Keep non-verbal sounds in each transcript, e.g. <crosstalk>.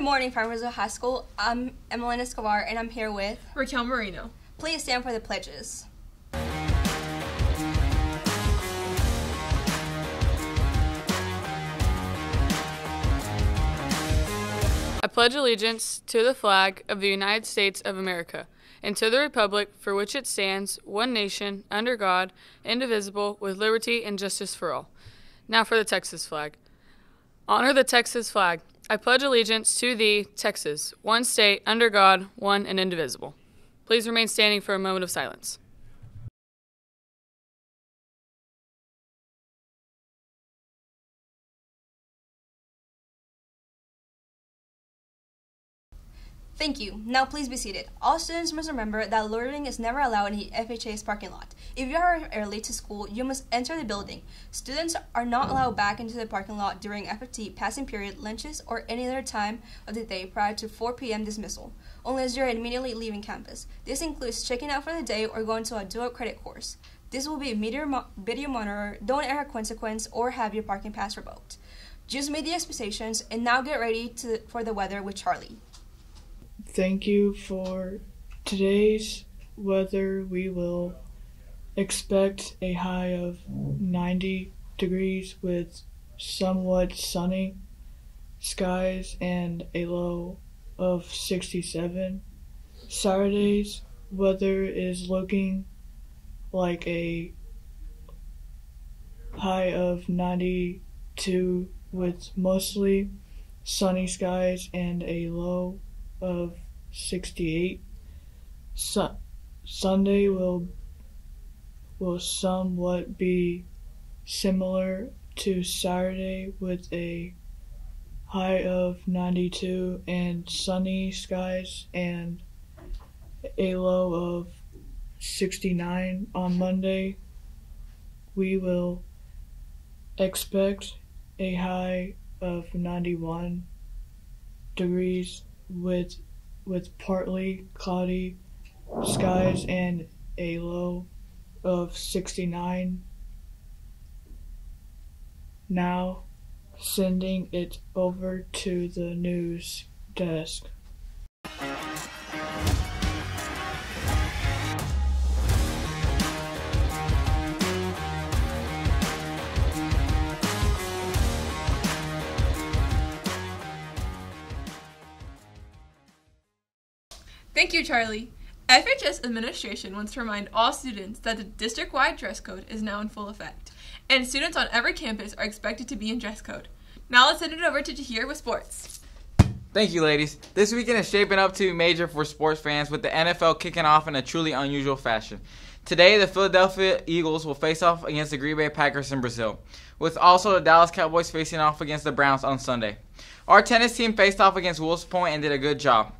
Good morning, Farmersville High School. I'm Emmeline Escobar, and I'm here with Raquel Marino. Please stand for the pledges. I pledge allegiance to the flag of the United States of America and to the republic for which it stands, one nation, under God, indivisible, with liberty and justice for all. Now for the Texas flag. Honor the Texas flag. I pledge allegiance to thee, Texas, one state, under God, one and indivisible. Please remain standing for a moment of silence. Thank you. Now please be seated. All students must remember that loitering is never allowed in the FHA's parking lot. If you are early to school, you must enter the building. Students are not allowed back into the parking lot during FFT, passing period, lunches, or any other time of the day prior to 4 p.m. dismissal, unless you're immediately leaving campus. This includes checking out for the day or going to a dual credit course. This will be a video, mo- video monitor, don't err a consequence, or have your parking pass revoked. Just made the expectations, and now get ready to, for the weather with Charlie. Thank you for today's weather. We will expect a high of 90 degrees with somewhat sunny skies and a low of 67. Saturday's weather is looking like a high of 92 with mostly sunny skies and a low of 68. Su- Sunday will will somewhat be similar to Saturday with a high of 92 and sunny skies and a low of 69 on Monday. We will expect a high of 91 degrees with with partly cloudy skies and a low of 69. Now sending it over to the news desk. Thank you, Charlie. FHS administration wants to remind all students that the district wide dress code is now in full effect, and students on every campus are expected to be in dress code. Now let's send it over to Tahir with sports. Thank you, ladies. This weekend is shaping up to be major for sports fans with the NFL kicking off in a truly unusual fashion. Today, the Philadelphia Eagles will face off against the Green Bay Packers in Brazil, with also the Dallas Cowboys facing off against the Browns on Sunday. Our tennis team faced off against Wills Point and did a good job.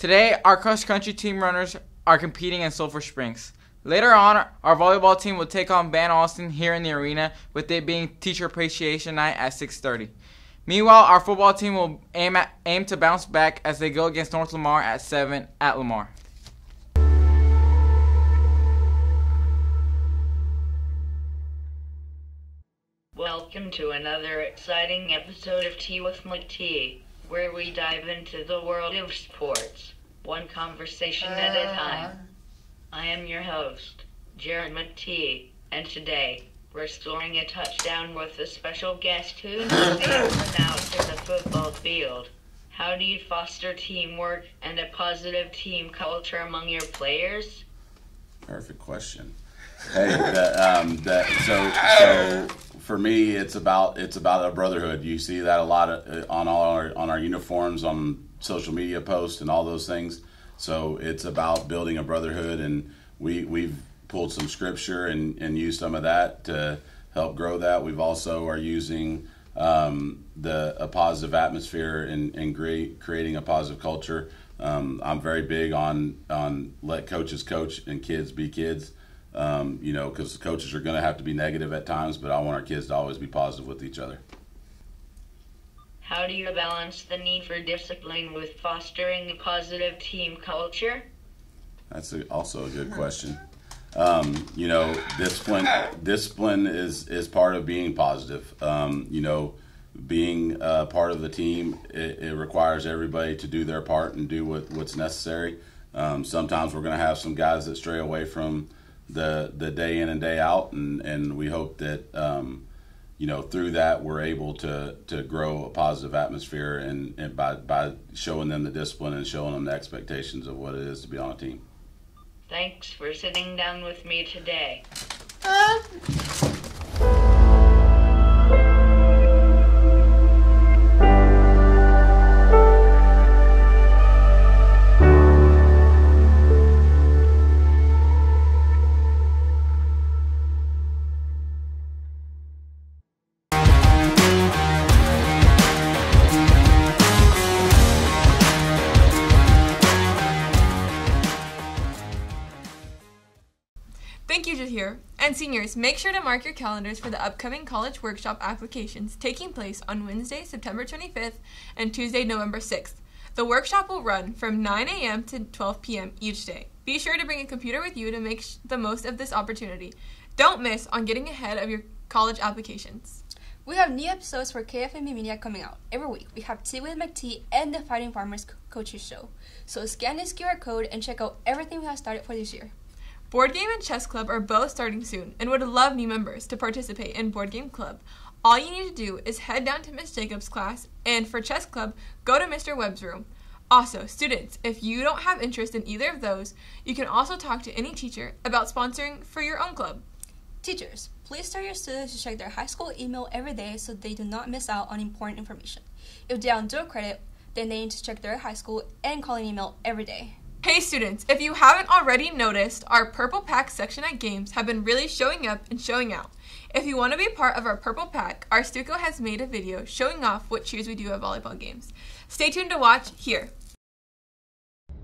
Today, our cross country team runners are competing in Sulphur Springs. Later on, our volleyball team will take on Van Alstyne here in the arena, with it being Teacher Appreciation Night at 6:30. Meanwhile, our football team will aim at, aim to bounce back as they go against North Lamar at 7 at Lamar. Welcome to another exciting episode of Tea with McT, where we dive into the world of sports, one conversation at a time. I am your host, Jared McT, and today we're scoring a touchdown with a special guest who knows the ins <coughs> and outs of the football field. How do you foster teamwork and a positive team culture among your players? Perfect question. Hey, that, um, that so so for me, it's about it's about a brotherhood. You see that a lot of, on all our on our uniforms, on social media posts, and all those things. So it's about building a brotherhood, and we we've pulled some scripture and and used some of that to help grow that. We've also are using um, the a positive atmosphere and and great, creating a positive culture. Um, I'm very big on on let coaches coach and kids be kids. Um, you know, because coaches are going to have to be negative at times, but I want our kids to always be positive with each other. How do you balance the need for discipline with fostering a positive team culture? That's a, also a good question. Um, you know, discipline discipline is is part of being positive. Um, you know, being uh, part of the team, it, it requires everybody to do their part and do what, what's necessary. Um, sometimes we're going to have some guys that stray away from the the day in and day out, and, and we hope that um, you know through that we're able to to grow a positive atmosphere and, and by by showing them the discipline and showing them the expectations of what it is to be on a team. Thanks for sitting down with me today. Thank And seniors, make sure to mark your calendars for the upcoming college workshop applications taking place on Wednesday, September 25th and Tuesday, November 6th. The workshop will run from 9 a.m. to 12 p.m. each day. Be sure to bring a computer with you to make sh- the most of this opportunity. Don't miss on getting ahead of your college applications. We have new episodes for KFMV Media coming out every week. We have Tea with McT and the Fighting Farmers Co- Coaches Show. So scan this QR code and check out everything we have started for this year. Board Game and Chess Club are both starting soon and would love new members to participate in Board Game Club. All you need to do is head down to Miss Jacobs' class, and for Chess Club, go to Mr. Webb's room. Also, students, if you don't have interest in either of those, you can also talk to any teacher about sponsoring for your own club. Teachers, please tell your students to check their high school email every day so they do not miss out on important information. If they are on dual credit, then they need to check their high school and Collin email every day. Hey students, if you haven't already noticed, our Purple Pack section at games have been really showing up and showing out. If you want to be part of our Purple Pack, our Stuco has made a video showing off what cheers we do at volleyball games. Stay tuned to watch here.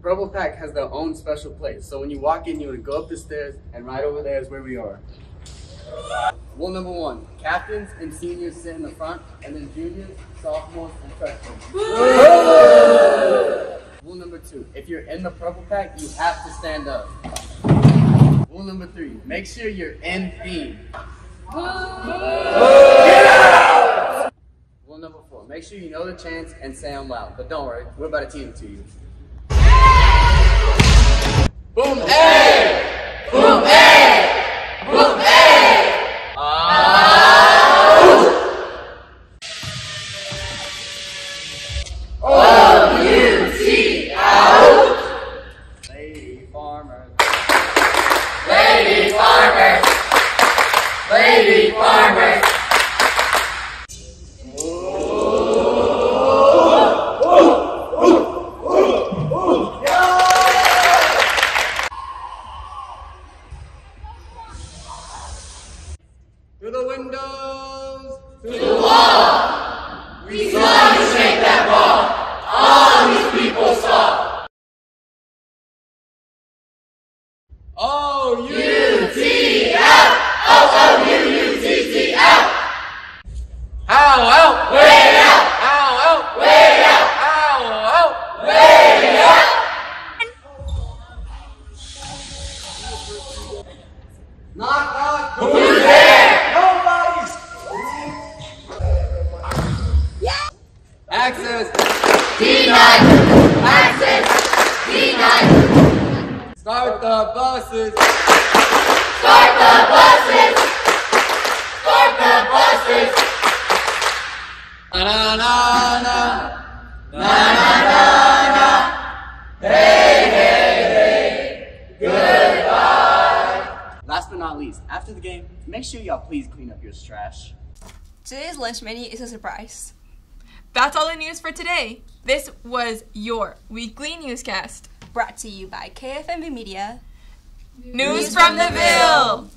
Purple Pack has their own special place. So when you walk in, you would go up the stairs, and right over there is where we are. Rule number one: captains and seniors sit in the front, and then juniors, sophomores, and freshmen. Number two: if you're in the Purple Pack, you have to stand up. Rule number three: make sure you're in theme. Rule number four: make sure you know the chants and say them loud. But don't worry, we're about to teach them to you. Boom A! Lady farmers. Buses. Start the buses. Start the buses. Na na na na. Na na na na. Hey hey hey. Goodbye. Last but not least, after the game, make sure y'all please clean up your trash. Today's lunch menu is a surprise. That's all the news for today. This was your weekly newscast. Brought to you by KFMV Media. News from the Ville!